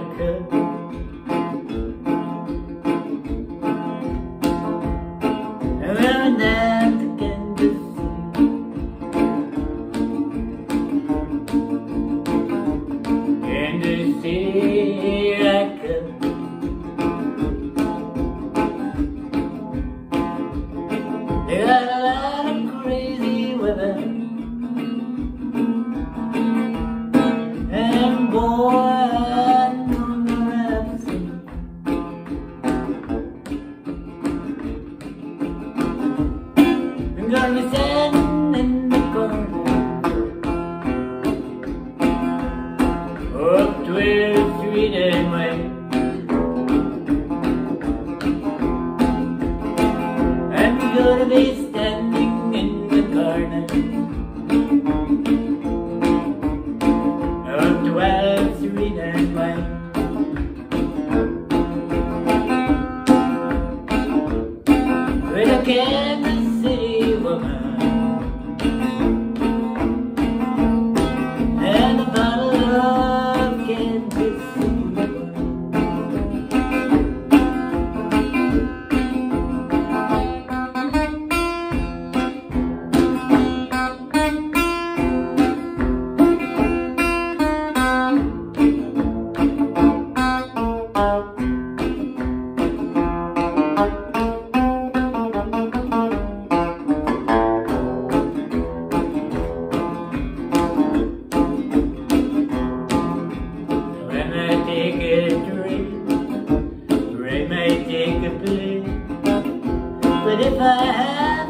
I Kansas City. Kansas City, In the corner. Up 12th Street and Way. Be standing in the corner But if I had